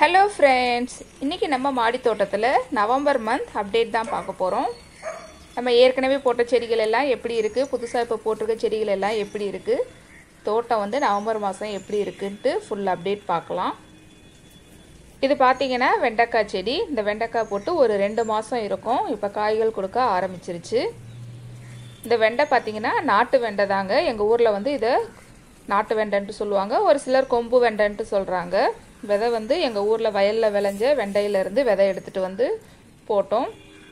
Hello friends இன்றைக்கி நம்ம மாடி தோட்டத்தில் நவம்பர் மந்த் அப்டேட் தான் பார்க்க போகிறோம் நம்ம ஏற்கனவே போட்ட செடிகள் எல்லாம் எப்படி இருக்குது புதுசாக இப்போ போட்டிருக்க செடிகள் எல்லாம் எப்படி இருக்குது தோட்டம் வந்து நவம்பர் மாதம் எப்படி இருக்குன்ட்டு ஃபுல் அப்டேட் பார்க்கலாம். இது பார்த்தீங்கன்னா வெண்டைக்காய் செடி. இந்த வெண்டைக்காய் போட்டு ஒரு ரெண்டு மாதம் இருக்கும். இப்போ காய்கள் கொடுக்க ஆரம்பிச்சிருச்சு. இந்த வெண்டை பார்த்தீங்கன்னா நாட்டு வெண்டை தாங்க. எங்கள் ஊரில் வந்து இதை நாட்டு வெண்டைன்ட்டு சொல்லுவாங்க. ஒரு சிலர் கொம்பு வெண்டைன்ட்டு சொல்கிறாங்க விதை வந்து எங்கள் ஊரில் வயலில் விளைஞ்ச வெண்டையிலேருந்து விதை எடுத்துகிட்டு வந்து போட்டோம்.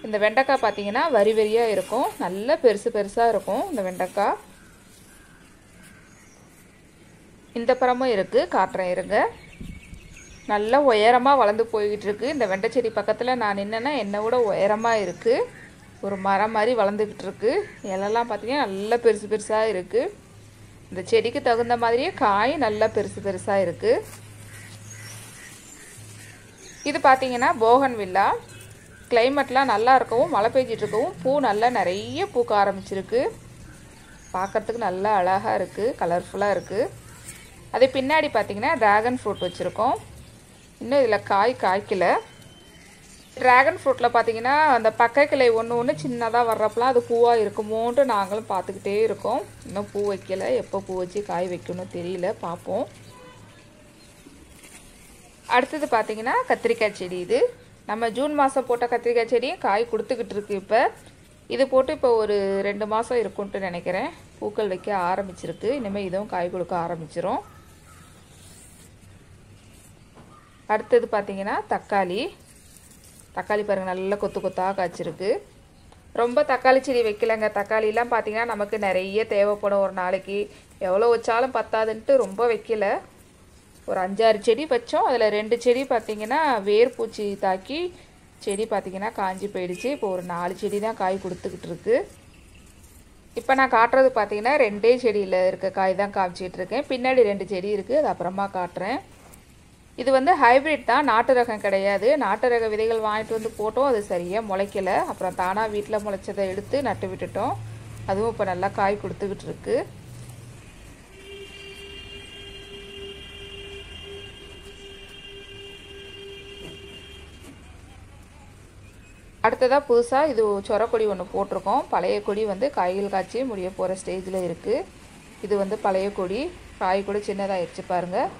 இந்த வெண்டைக்காய் பார்த்தீங்கன்னா வரி வரியாக இருக்கும். நல்ல பெருசு பெருசாக இருக்கும் இந்த வெண்டைக்காய். இந்த பழமும் இருக்குது காட்டுறேன் இருங்க. நல்ல உயரமாக வளர்ந்து போய்கிட்டு இருக்குது இந்த வெண்டை செடி பக்கத்தில் நான் நின்னேன்னா என்னை விட உயரமாக இருக்குது ஒரு மரம் மாதிரி வளர்ந்துக்கிட்டு இருக்குது இலெல்லாம் பார்த்திங்கன்னா நல்லா பெருசு பெருசாக இருக்குது இந்த செடிக்கு தகுந்த மாதிரியே காய் நல்லா பெருசு பெருசாக இருக்குது இது பார்த்தீங்கன்னா போகன் வில்லா. கிளைமேட்லாம் நல்லா இருக்கவும் மழை பெஞ்சிட்டுருக்கவும் பூ நல்லா நிறைய பூக்க ஆரம்பிச்சிருக்கு. பார்க்குறதுக்கு நல்லா அழகாக இருக்குது கலர்ஃபுல்லாக இருக்குது அதே பின்னாடி பார்த்தீங்கன்னா ட்ராகன் ஃப்ரூட் வச்சுருக்கோம். இன்னும் இதில் காய் காய்க்கல. ட்ராகன் ஃப்ரூட்டில் பார்த்தீங்கன்னா அந்த பக்கை கிளை ஒன்று ஒன்று சின்னதாக வர்றப்பெல்லாம் அது பூவாக இருக்குமோன்ட்டு நாங்களும் பார்த்துக்கிட்டே இருக்கோம். இன்னும் பூ வைக்கல எப்போ பூ வச்சு காய் வைக்கணும் தெரியல பார்ப்போம் அடுத்தது பார்த்தீங்கன்னா கத்திரிக்காய் செடி இது. நம்ம ஜூன் மாதம் போட்ட கத்திரிக்காய் செடியும் காய் கொடுத்துக்கிட்டு இருக்கு இப்போ. இது போட்டு இப்போ ஒரு ரெண்டு மாதம் இருக்கும்ட்டு நினைக்கிறேன். பூக்கள் வைக்க ஆரம்பிச்சிருக்கு. இனிமேல் இதுவும் காய் கொடுக்க ஆரம்பிச்சிரும். அடுத்தது பார்த்தீங்கன்னா தக்காளி. தக்காளி பாருங்கள் நல்லா கொத்து கொத்தாக காய்ச்சிருக்கு. ரொம்ப தக்காளி செடி வைக்கலைங்க. தக்காளிலாம் பார்த்தீங்கன்னா நமக்கு நிறைய தேவைப்படும் ஒரு நாளைக்கு. எவ்வளோ வச்சாலும் பத்தாதுன்ட்டு ரொம்ப வைக்கல. ஒரு அஞ்சாறு செடி வச்சோம். அதில் ரெண்டு செடி பார்த்திங்கன்னா வேர் பூச்சி தாக்கி செடி பார்த்திங்கன்னா காஞ்சி போயிடுச்சு. இப்போ ஒரு நாலு செடி தான் காய் கொடுத்துக்கிட்டு இருக்குது இப்போ நான் காட்டுறது பார்த்திங்கன்னா ரெண்டே செடியில் இருக்க காய் தான் காமிச்சிட்ருக்கேன் பின்னாடி ரெண்டு செடி இருக்குது அது அப்புறமா காட்டுறேன். இது வந்து ஹைப்ரிட் தான். நாட்டு ரகம் கிடையாது. நாட்டு ரக விதைகள் வாங்கிட்டு வந்து போட்டோம். அது சரியாக முளைக்கலை. அப்புறம் தானாக வீட்டில் முளைச்சதை எடுத்து நட்டு விட்டுட்டோம். அதுவும் இப்போ நல்லா காய் கொடுத்துக்கிட்டு இருக்குது அடுத்ததாக புதுசாக இது சொரக்கொடி ஒன்று போட்டிருக்கோம். பழைய கொடி வந்து காய்கள் காய்ச்சி முடிய போகிற ஸ்டேஜில் இருக்குது இது வந்து பழைய கொடி. காய் கூட சின்னதாகிடுச்சு பாருங்கள்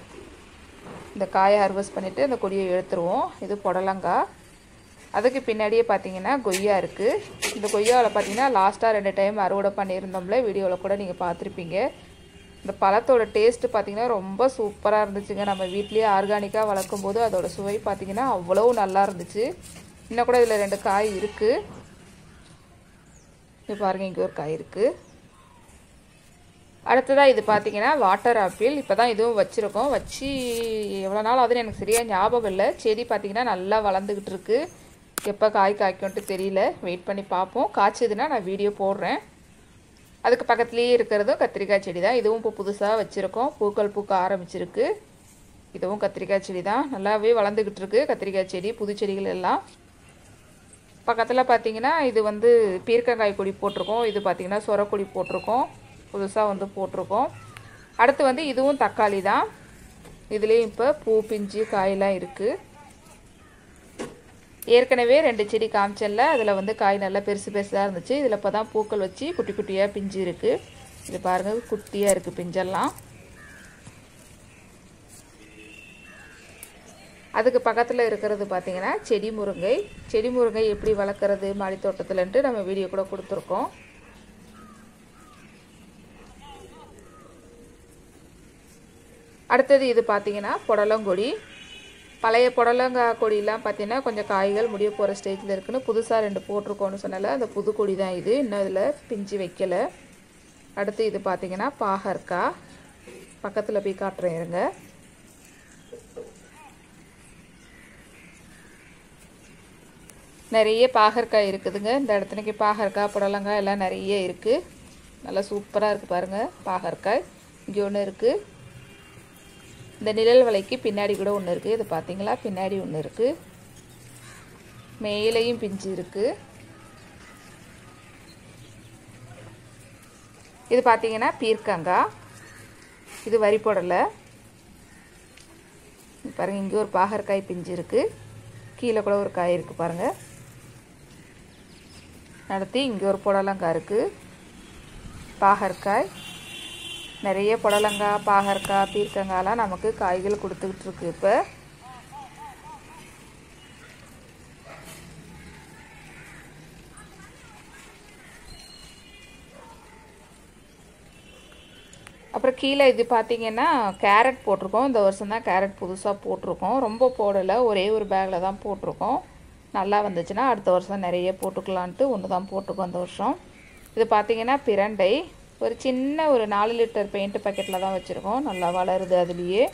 இந்த காயை ஹார்வெஸ்ட் பண்ணிவிட்டு அந்த கொடியை எடுத்துருவோம். இது புடலங்காய். அதுக்கு பின்னாடியே பார்த்தீங்கன்னா கொய்யா இருக்குது இந்த கொய்யாவில் பார்த்தீங்கன்னா லாஸ்ட்டாக ரெண்டு டைம் அறுவடை பண்ணியிருந்தோம்ல. வீடியோவில் கூட நீங்கள் பார்த்துருப்பீங்க இந்த பழத்தோட டேஸ்ட்டு பார்த்தீங்கன்னா ரொம்ப சூப்பராக இருந்துச்சுங்க. நம்ம வீட்லேயே ஆர்கானிக்காக வளர்க்கும் போது அதோட சுவை பார்த்திங்கன்னா அவ்வளோ நல்லா இருந்துச்சு. இன்னும் கூட இதில் ரெண்டு காய் இருக்குது இது பாருங்கள் இங்கே ஒரு காய் இருக்குது அடுத்ததாக இது பார்த்தீங்கன்னா வாட்டர் ஆப்பிள் இப்போ தான் இதுவும் வச்சுருக்கோம். வச்சு எவ்வளோ நாள் ஆகுதுன்னு எனக்கு சரியாக ஞாபகம் இல்லை. செடி பார்த்திங்கன்னா நல்லா வளர்ந்துக்கிட்டு இருக்கு. எப்போ காய் காய்க்கும்ட்டு தெரியல. வெயிட் பண்ணி பார்ப்போம் காய்ச்சதுன்னா நான் வீடியோ போடுறேன். அதுக்கு பக்கத்துலேயே இருக்கிறதும் கத்திரிக்காய் செடி தான் இதுவும் இப்போ புதுசாக வச்சுருக்கோம். பூக்கள் பூக்க ஆரம்பிச்சிருக்கு. இதுவும் கத்திரிக்காய் செடி தான் நல்லாவே வளர்ந்துக்கிட்டு இருக்கு. கத்திரிக்காய் செடி புது செடிகள் எல்லாம். பக்கத்தில் பார்த்தீங்கன்னா இது வந்து பீர்க்கங்காய் கொடி போட்டிருக்கோம். இது பார்த்திங்கன்னா சொரக்கொடி போட்டிருக்கோம். புதுசாக வந்து போட்டிருக்கோம். அடுத்து வந்து இதுவும் தக்காளி தான். இதுலேயும் இப்போ பூ பிஞ்சு காயெல்லாம் இருக்குது ஏற்கனவே ரெண்டு செடி காமிச்சல அதில் வந்து காய் நல்லா பெருசு பெருசாக இருந்துச்சு. இதில் இப்போ தான் பூக்கள் வச்சு குட்டி குட்டியாக பிஞ்சு இருக்குது இது பாருங்கள் குட்டியாக இருக்குது பிஞ்செல்லாம். அதுக்கு பக்கத்தில் இருக்கிறது பார்த்திங்கன்னா செடி முருங்கை. செடி முருங்கை எப்படி வளர்க்குறது மாடி தோட்டத்தில்ன்ட்டு நம்ம வீடியோ கூட கொடுத்துருக்கோம். அடுத்தது இது பார்த்திங்கன்னா புடலங்கொடி. பழைய புடலங்காய் கொடியெலாம் பார்த்திங்கன்னா கொஞ்சம் காய்கள் முடிய போகிற ஸ்டேஜில் இருக்குன்னு புதுசாக ரெண்டு போட்டிருக்கோன்னு சொன்னால அந்த புது கொடி தான் இது. இன்னும் இதில் பிஞ்சு வைக்கலை. அடுத்து இது பார்த்திங்கன்னா பாகற்காய் பக்கத்தில் போய் காட்டுறேன் இருங்க. நிறைய பாகற்காய் இருக்குதுங்க. இந்த இடத்துலக்கு பாகற்காய் புடலங்காய் எல்லாம் நிறைய இருக்குது நல்லா சூப்பராக இருக்குது பாருங்கள் பாகற்காய். இங்கே ஒன்று இருக்குது இந்த நிழல் வலைக்கு பின்னாடி கூட ஒன்று இருக்குது இது பார்த்தீங்களா பின்னாடி ஒன்று இருக்குது மேலேயும் பிஞ்சு இருக்குது இது பார்த்தீங்கன்னா பீர்க்கங்காய். இது வரி போடலை. பாருங்கள் இங்கே ஒரு பாகற்காய் பிஞ்சு இருக்குது கீழே கூட ஒரு காய் இருக்குது பாருங்கள் நடத்தி இங்கே ஒரு புடலங்காய் இருக்குது பாகற்காய். நிறைய புடலங்காய் பாகற்காய் பீர்க்கங்காய்லாம் நமக்கு காய்கள் கொடுத்துக்கிட்டு இருக்கு இப்போ. அப்புறம் கீழே இது பார்த்தீங்கன்னா கேரட் போட்டிருக்கோம். இந்த வருஷம் தான் கேரட் புதுசாக போட்டிருக்கோம். ரொம்ப போடலை. ஒரே ஒரு பேக்கில் தான் போட்டிருக்கோம். நல்லா வந்துச்சுன்னா அடுத்த வருஷம் நிறைய போட்டுக்கலான்ட்டு ஒன்று தான் போட்டிருக்கோம் அந்த வருஷம். இது பார்த்திங்கன்னா பிரண்டை. ஒரு சின்ன ஒரு நாலு லிட்டர் பெயிண்ட் பாக்கெட்டில் தான் வச்சுருக்கோம். நல்லா வளருது அதுலேயே.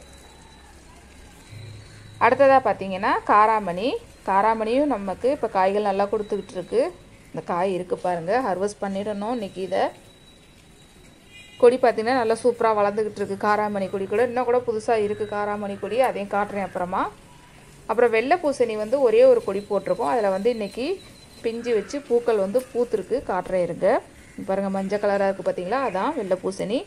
அடுத்ததாக பார்த்திங்கன்னா காராமணி. காராமணியும் நமக்கு இப்போ காய்கள் நல்லா கொடுத்துக்கிட்டு இருக்குது இந்த காய் இருக்குது பாருங்கள் ஹர்வஸ்ட் பண்ணிடணும் இன்றைக்கி இதை. கொடி பார்த்திங்கன்னா நல்லா சூப்பராக வளர்ந்துக்கிட்டு இருக்குது காராமணி கொடி கூட. இன்னும் கூட புதுசாக இருக்குது காராமணி கொடி. அதையும் காட்டுறேன் அப்புறமா. அப்புறம் வெள்ளை பூசணி வந்து ஒரே ஒரு கொடி போட்டிருக்கோம். அதில் வந்து இன்றைக்கி பிஞ்சு வச்சு பூக்கள் வந்து பூத்துருக்கு. காட்டுறேன் இருங்க. பாருங்கள் மஞ்சள் கலராக இருக்குது பார்த்தீங்களா அதான் வெள்ளை பூசணி.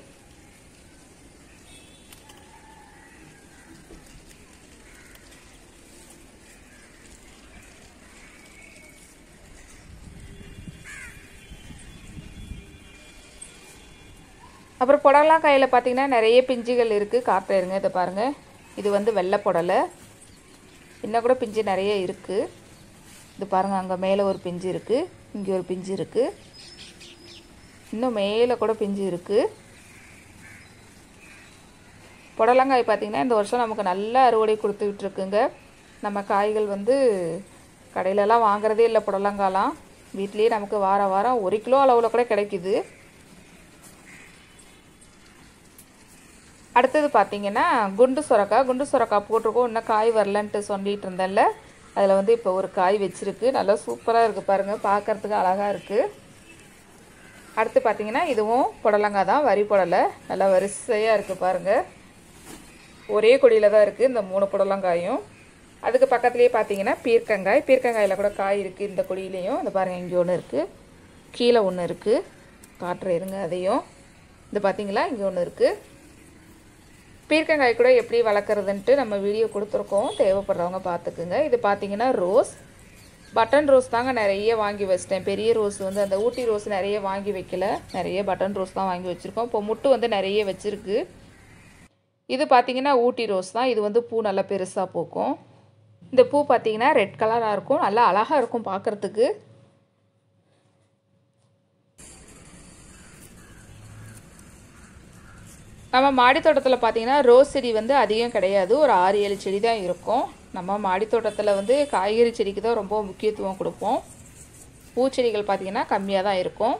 அப்புறம் புடலாம் காயில் பார்த்தீங்கன்னா நிறைய பிஞ்சுகள் இருக்குது காட்டுறேருங்க இதை பாருங்கள் இது வந்து வெள்ளை புடலை. இன்னும் கூட பிஞ்சு நிறைய இருக்குது இது பாருங்கள் அங்கே மேலே ஒரு பிஞ்சு இருக்குது இங்கே ஒரு பிஞ்சு இருக்குது இன்னும் மேலே கூட பிஞ்சு இருக்குது புடலங்காய் பார்த்திங்கன்னா இந்த வருஷம் நமக்கு நல்ல அறுவடை கொடுத்துக்கிட்டுருக்குங்க நம்ம காய்கள் வந்து கடையிலலாம் வாங்குறதே இல்லை புடலங்காலாம். வீட்லேயே நமக்கு வார வாரம் ஒரு கிலோ அளவில் கூட கிடைக்குது. அடுத்தது பார்த்தீங்கன்னா குண்டு சுரக்காய். குண்டு சுரக்காய் போட்டிருக்கோம். இன்னும் காய் வரலன்ட்டு சொல்லிட்டு இருந்தேன்ல. அதில் வந்து இப்போ ஒரு காய் வச்சுருக்கு. நல்லா சூப்பராக இருக்குது பாருங்கள் பார்க்குறதுக்கு அழகாக இருக்குது அடுத்து பார்த்தீங்கன்னா இதுவும் புடலங்காய் தான். வரி புடலை. நல்லா வரிசையாக இருக்குது பாருங்கள் ஒரே கொடியில் தான் இருக்குது இந்த மூணு புடலங்காயும். அதுக்கு பக்கத்துலேயே பார்த்தீங்கன்னா பீர்க்கங்காய். பீர்க்கங்காயில் கூட காய் இருக்குது இந்த கொடியிலையும். இந்த பாருங்கள் இங்கே ஒன்று இருக்குது கீழே ஒன்று இருக்குது காட்டுற இருங்க அதையும். இது பார்த்தீங்களா இங்கே ஒன்று இருக்குது பீர்க்கங்காய் கூட எப்படி வளர்க்குறதுன்ட்டு நம்ம வீடியோ கொடுத்துருக்கோம். தேவைப்படுறவங்க பார்த்துக்குங்க. இது பார்த்தீங்கன்னா ரோஸ். பட்டன் ரோஸ் தாங்க நிறைய வாங்கி வச்சிட்டேன். பெரிய ரோஸ் வந்து அந்த ஊட்டி ரோஸ் நிறைய வாங்கி வைக்கல. நிறைய பட்டன் ரோஸ் தான் வாங்கி வச்சுருக்கோம். இப்போ முட்டு வந்து நிறைய வச்சுருக்கு. இது பார்த்தீங்கன்னா ஊட்டி ரோஸ் தான். இது வந்து பூ நல்லா பெருசாக பூக்கும். இந்த பூ பார்த்தீங்கன்னா ரெட் கலராக இருக்கும். நல்லா அழகாக இருக்கும் பார்க்குறதுக்கு. நம்ம மாடி தோட்டத்தில் பார்த்தீங்கன்னா ரோஸ் செடி வந்து அதிகம் கிடையாது. ஒரு ஆறு ஏழு செடி தான் இருக்கும். நம்ம மாடி தோட்டத்தில் வந்து காய்கறி செடிக்கு தான் ரொம்ப முக்கியத்துவம் கொடுப்போம். பூச்செடிகள் பார்த்திங்கன்னா கம்மியாக தான் இருக்கும்.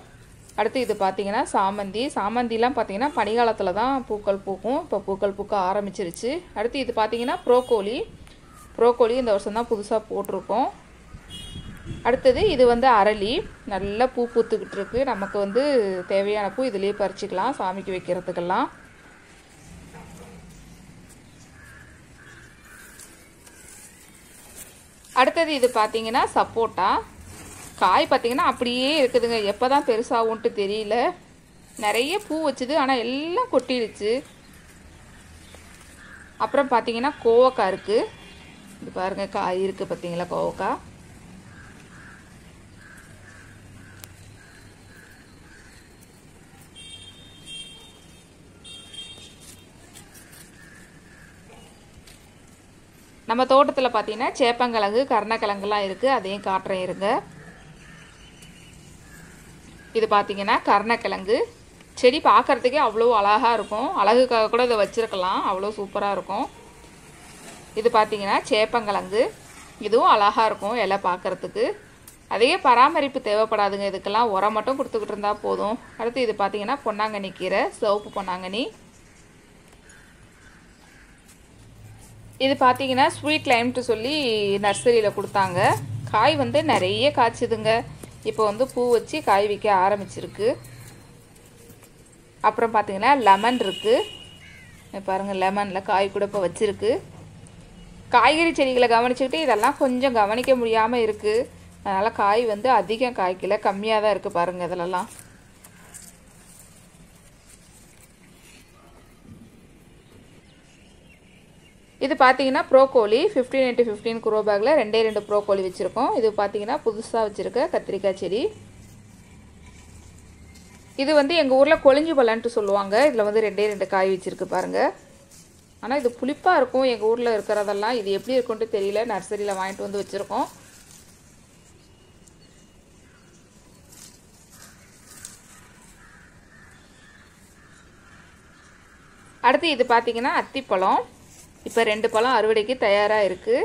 அடுத்து இது பார்த்திங்கன்னா சாமந்தி. சாமந்திலாம் பார்த்திங்கன்னா பனிகாலத்தில் தான் பூக்கள் பூக்கும். இப்போ பூக்கள் பூக்க ஆரம்பிச்சிருச்சு. அடுத்து இது பார்த்திங்கன்னா ப்ரோக்கோலி. ப்ரோக்கோலி இந்த வருஷம் தான் புதுசாக போட்டிருக்கோம். அடுத்தது இது வந்து அரளி. நல்லா பூ பூத்துக்கிட்டு இருக்கு. நமக்கு வந்து தேவையான பூ இதுலேயே பறிச்சுக்கலாம் சாமிக்கு வைக்கிறதுக்கெல்லாம். அடுத்தது இது பார்த்தீங்கன்னா சப்போட்டா. காய் பார்த்தீங்கன்னா அப்படியே இருக்குதுங்க. எப்போ தான் பெருசாகும்ன்ட்டு தெரியல. நிறைய பூ வச்சுது ஆனால் எல்லாம் கொட்டிடுச்சு. அப்புறம் பார்த்தீங்கன்னா கோவக்காய் இருக்குது இது பாருங்கள் காய் இருக்குது பார்த்தீங்களா கோவக்காய்? நம்ம தோட்டத்தில் பார்த்தீங்கன்னா சேப்பங்கிழங்கு கருணக்கிழங்குலாம் இருக்குது அதையும் காட்டுறேன் இருங்க. இது பார்த்தீங்கன்னா கருணக்கிழங்கு. செடி பார்க்குறதுக்கே அவ்வளோ அழகாக இருக்கும். அழகுக்காக கூட இதை வச்சுருக்கலாம். அவ்வளோ சூப்பராக இருக்கும். இது பார்த்தீங்கன்னா சேப்பங்கிழங்கு. இதுவும் அழகாக இருக்கும் இலை பார்க்குறதுக்கு அதிக பராமரிப்பு தேவைப்படாதுங்க. இதுக்கெல்லாம் உரம் மட்டும் கொடுத்துக்கிட்டு இருந்தால் போதும். அடுத்து இது பார்த்தீங்கன்னா பொன்னாங்கண்ணி கீரை சிவப்பு பொன்னாங்கண்ணி. இது பார்த்தீங்கன்னா ஸ்வீட் லைம்ட்டு சொல்லி நர்சரியில் கொடுத்தாங்க. காய் வந்து நிறைய காய்ச்சிதுங்க. இப்போ வந்து பூ வச்சு காய் வைக்க ஆரம்பிச்சிருக்கு. அப்புறம் பார்த்தீங்கன்னா லெமன் இருக்குது பாருங்கள் லெமனில் காய் கூட இப்போ வச்சுருக்கு. காய்கறி செடிகளை கவனிச்சுக்கிட்டு இதெல்லாம் கொஞ்சம் கவனிக்க முடியாமல் இருக்குது அதனால் காய் வந்து அதிகம் காய்க்கல கம்மியாக தான் இருக்குது பாருங்கள் இதிலலாம். இது பார்த்தீங்கன்னா broccoli fifteen into fifteen grow பேக்கில் ரெண்டே ரெண்டு ப்ரோக்கோலி வச்சுருக்கோம். இது பார்த்தீங்கன்னா புதுசாக வச்சுருக்க கத்திரிக்காய் செடி. இது வந்து எங்கள் ஊரில் கொழிஞ்சு பழன்ட்டு சொல்லுவாங்க. இதில் வந்து ரெண்டே ரெண்டு காய் வச்சுருக்கு பாருங்கள் ஆனால் இது புளிப்பாக இருக்கும். எங்கள் ஊரில் இருக்கிறதெல்லாம் இது எப்படி இருக்குன்ட்டு தெரியல. நர்சரியில் வாங்கிட்டு வந்து வச்சுருக்கோம். அடுத்து இது பார்த்தீங்கன்னா அத்திப்பழம். இப்போ ரெண்டு பழம் அறுவடைக்கு தயாராக இருக்குது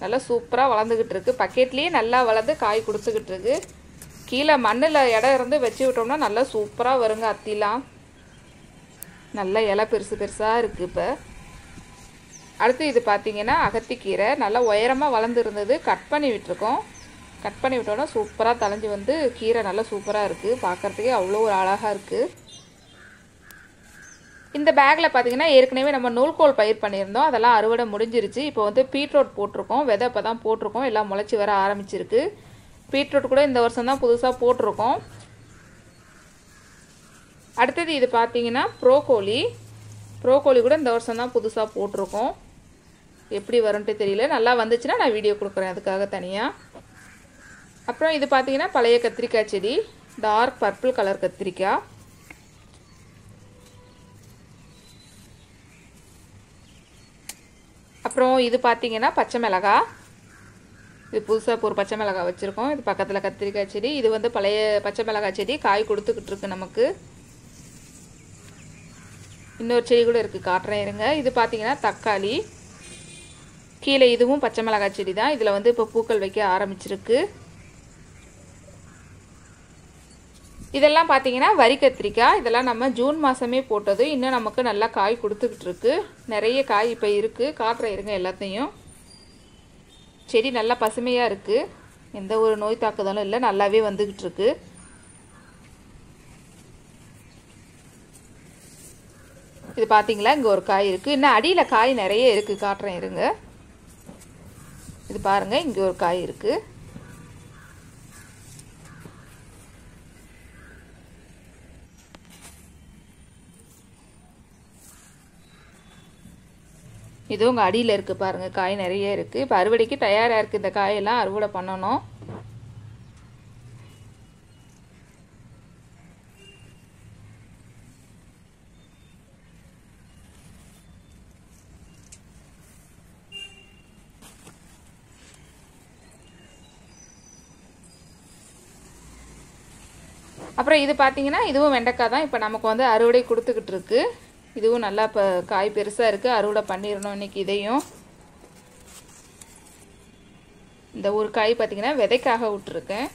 நல்லா சூப்பராக வளர்ந்துக்கிட்டு இருக்குது பக்கெட்லேயே நல்லா வளர்ந்து காய் கொடுத்துக்கிட்டு இருக்கு. கீழே மண்ணில் இடம் இருந்து வச்சு விட்டோம்னா நல்லா சூப்பராக வருங்க அத்திலாம் நல்லா இலை பெருசு பெருசாக இருக்குது இப்போ. அடுத்து இது பார்த்தீங்கன்னா அகத்திக்கீரை. நல்லா உயரமாக வளர்ந்துருந்தது. கட் பண்ணி விட்டுருக்கோம். கட் பண்ணி விட்டோன்னா சூப்பராக தலைஞ்சு வந்து கீரை நல்லா சூப்பராக இருக்குது பார்க்குறதுக்கே அவ்வளோ ஒரு அழகாக இருக்குது இந்த பேக்கில் பார்த்தீங்கன்னா ஏற்கனவே நம்ம நூல்கோல் பயிர் பண்ணியிருந்தோம். அதெல்லாம் அறுவடை முடிஞ்சிருச்சு. இப்போ வந்து பீட்ரூட் போட்டிருக்கோம். விதை இப்போ தான் போட்டிருக்கோம். எல்லாம் முளைச்சி வர ஆரம்பிச்சிருக்கு. பீட்ரூட் கூட இந்த வருஷம் தான் புதுசாக போட்டிருக்கோம். அடுத்தது இது பார்த்தீங்கன்னா ப்ரோக்கோலி. ப்ரோக்கோலி கூட இந்த வருஷம் தான் புதுசாக போட்டிருக்கோம். எப்படி வரும்ன்ட்டு தெரியல. நல்லா வந்துச்சுன்னா நான் வீடியோ கொடுக்குறேன் அதுக்காக தனியாக அப்புறம் இது பார்த்தீங்கன்னா பழைய கத்திரிக்காய் செடி. டார்க் பர்பிள் கலர் கத்திரிக்காய். அப்புறம் இது பார்த்தீங்கன்னா பச்சை மிளகாய் இது புதுசாக இப்போ ஒரு பச்சை மிளகாய் வச்சுருக்கோம். இது பக்கத்தில் கத்திரிக்காய் செடி. இது வந்து பழைய பச்சை மிளகாய் செடி. காய் கொடுத்துக்கிட்டு இருக்கு நமக்கு. இன்னொரு செடி கூட இருக்குது காட்டுறேன் இருங்க. இது பார்த்திங்கன்னா தக்காளி. கீழே இதுவும் பச்சை மிளகாய் செடி தான் இதில் வந்து இப்போ பூக்கள் வைக்க ஆரம்பிச்சிருக்கு. இதெல்லாம் பார்த்தீங்கன்னா வரி கத்திரிக்காய். இதெல்லாம் நம்ம ஜூன் மாதமே போட்டது. இன்னும் நமக்கு நல்லா காய் கொடுத்துக்கிட்டு இருக்கு. நிறைய காய் இப்போ இருக்குது காட்டுற இருங்க எல்லாத்தையும். செடி நல்லா பசுமையாக இருக்குது எந்த ஒரு நோய் தாக்குதலும் இல்லை. நல்லாவே வந்துக்கிட்டு இருக்கு. இது பார்த்தீங்களா இங்கே ஒரு காய் இருக்குது இன்னும் அடியில் காய் நிறைய இருக்குது காட்டுறேன் இருங்க. இது பாருங்கள் இங்கே ஒரு காய் இருக்குது இது உங்கள் அடியில் இருக்குது பாருங்கள் காய் நிறைய இருக்குது இப்போ அறுவடைக்கு தயாராக இருக்குது இந்த காயெல்லாம் அறுவடை பண்ணணும். அப்புறம் இது பார்த்தீங்கன்னா இதுவும் வெண்டைக்காய் தான். இப்போ நமக்கு வந்து அறுவடை கொடுத்துக்கிட்டு இருக்கு. இதுவும் நல்லா இப்போ காய் பெருசாக இருக்குது அறுவடை பண்ணிடணும் இன்றைக்கி இதையும். இந்த ஒரு காய் பார்த்தீங்கன்னா விதைக்காக விட்டுருக்கேன்.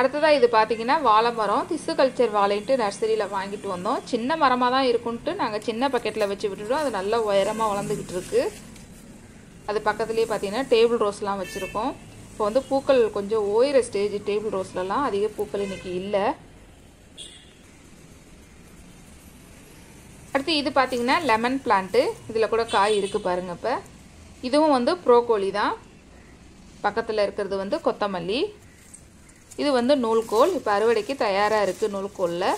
அடுத்ததாக இது பார்த்தீங்கன்னா வாழை மரம் திசு கல்ச்சர் வாழைன்ட்டு நர்சரியில் வாங்கிட்டு வந்தோம். சின்ன மரமாக தான் இருக்குன்ட்டு நாங்கள் சின்ன பக்கெட்டில் வச்சு விட்டுட்டோம். அது நல்லா உயரமாக வளர்ந்துக்கிட்டு இருக்குது அது பக்கத்துலேயே பார்த்தீங்கன்னா டேபிள் ரோஸ்லாம் வச்சுருக்கோம். இப்போ வந்து பூக்கள் கொஞ்சம் ஓயிற ஸ்டேஜ் டேபிள் ரோஸ்லலாம் அதிக பூக்கள் இன்றைக்கி இல்லை. அடுத்து இது பார்த்திங்கன்னா லெமன் பிளான்ட்டு இதில் கூட காய் இருக்குது பாருங்கள் இப்போ. இதுவும் வந்து ப்ரோக்கோலி தான். பக்கத்தில் இருக்கிறது வந்து கொத்தமல்லி. இது வந்து நூல்கோல். இப்போ அறுவடைக்கு தயாராக இருக்குது நூல்கோலில்.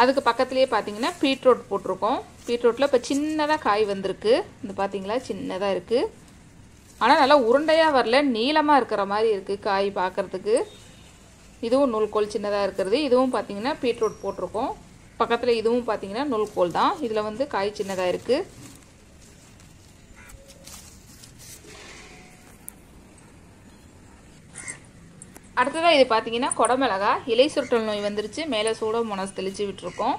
அதுக்கு பக்கத்துலேயே பார்த்தீங்கன்னா பீட்ரூட் போட்டிருக்கோம். பீட்ரூட்டில் இப்போ சின்னதாக காய் வந்திருக்கு. இந்த பார்த்தீங்களா சின்னதாக இருக்குது ஆனால் நல்லா உருண்டையாக வரல. நீளமாக இருக்கிற மாதிரி இருக்குது காய் பார்க்குறதுக்கு இதுவும் நூல்கோல் சின்னதாக இருக்கிறது. இதுவும் பார்த்தீங்கன்னா பீட்ரூட் போட்டிருக்கோம். பக்கத்தில் இதுவும் பார்த்தீங்கன்னா நூல்கோல் தான். இதில் வந்து காய் சின்னதாக இருக்குது அடுத்ததாக இது பார்த்தீங்கன்னா குடமிளகா இலை சுருட்டல் நோய் வந்துருச்சு. மேலே சூடோமோனஸ் தெளித்து விட்டுருக்கோம்.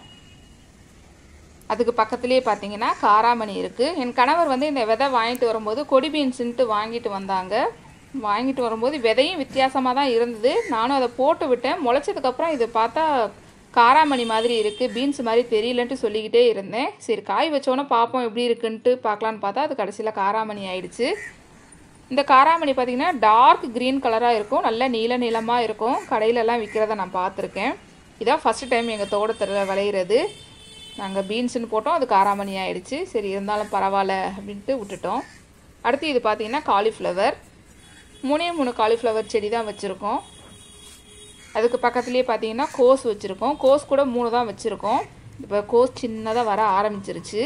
அதுக்கு பக்கத்துலேயே பார்த்தீங்கன்னா காராமணி இருக்குது என் கணவர் வந்து இந்த விதை வாங்கிட்டு வரும்போது கொடி பீன்ஸுன்ட்டு வாங்கிட்டு வந்தாங்க. வாங்கிட்டு வரும்போது விதையும் வித்தியாசமாக தான் இருந்தது. நானும் அதை போட்டு விட்டேன். முளைச்சதுக்கப்புறம் இது பார்த்தா காராமணி மாதிரி இருக்குது பீன்ஸ் மாதிரி தெரியலன்ட்டு சொல்லிக்கிட்டே இருந்தேன். சரி காய் வச்சோன்னே பார்ப்போம் எப்படி இருக்குன்ட்டு பார்க்கலான்னு பார்த்தா அது கடைசியில் காராமணி ஆயிடுச்சு. இந்த காராமணி பார்த்திங்கன்னா டார்க் க்ரீன் கலராக இருக்கும். நல்ல நீல நீளமாக இருக்கும். கடையிலலாம் விற்கிறத நான் பார்த்துருக்கேன். இதான் ஃபஸ்ட்டு டைம் எங்கள் தோட்டத்தில் விளையிறது. நாங்கள் பீன்ஸுன்னு போட்டோம். அது காராமணி ஆகிடுச்சு சரி இருந்தாலும் பரவாயில்ல அப்படின்ட்டு விட்டுட்டோம். அடுத்து இது பார்த்திங்கன்னா காலிஃப்ளவர் மூணே மூணு காலிஃப்ளவர் செடி தான் வச்சுருக்கோம். அதுக்கு பக்கத்துலேயே பார்த்தீங்கன்னா கோஸ் வச்சுருக்கோம். கோஸ் கூட மூணு தான் வச்சுருக்கோம். இப்போ கோஸ் சின்னதாக வர ஆரம்பிச்சிருச்சு.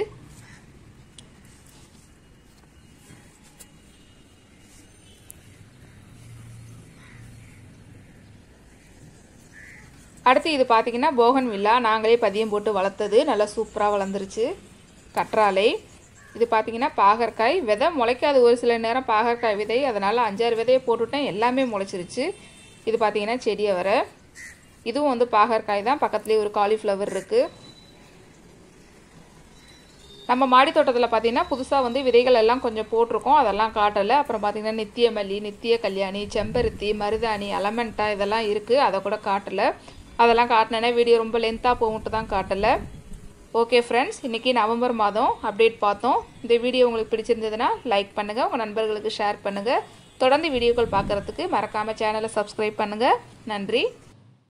அடுத்து இது பார்த்தீங்கன்னா போகன் வில்லா. நாங்களே பதியம் போட்டு வளர்த்தது. நல்லா சூப்பராக வளர்ந்துருச்சு. கற்றாழை. இது பார்த்தீங்கன்னா பாகற்காய். விதை முளைக்காது. ஒரு சில நேரம் பாகற்காய் விதை. அதனால் அஞ்சாறு விதையை போட்டுவிட்டேன் எல்லாமே முளைச்சிருச்சு. இது பார்த்தீங்கன்னா செடியை வர. இதுவும் வந்து பாகற்காய் தான். பக்கத்துலேயே ஒரு காலிஃப்ளவர் இருக்குது நம்ம மாடி தோட்டத்தில் பார்த்தீங்கன்னா புதுசாக வந்து விதைகள் எல்லாம் கொஞ்சம் போட்டிருக்கோம். அதெல்லாம் காட்டலை. அப்புறம் பார்த்திங்கன்னா நித்திய மல்லி நித்திய கல்யாணி செம்பருத்தி மருதாணி அலமெண்டா இதெல்லாம் இருக்குது அதை கூட காட்டலை. அதெல்லாம் காட்டினேனே வீடியோ ரொம்ப லென்த்தாக போகும்ட்டு தான் காட்டலை. ஓகே ஃப்ரெண்ட்ஸ் இன்றைக்கி நவம்பர் மாதம். அப்டேட் பார்த்தோம். இந்த வீடியோ உங்களுக்கு பிடிச்சிருந்ததுன்னா லைக் பண்ணுங்கள் உங்கள் நண்பர்களுக்கு ஷேர் பண்ணுங்கள் தொடர்ந்து வீடியோக்கள் பார்க்குறதுக்கு மறக்காமல் சேனலை சப்ஸ்கிரைப் பண்ணுங்கள் நன்றி.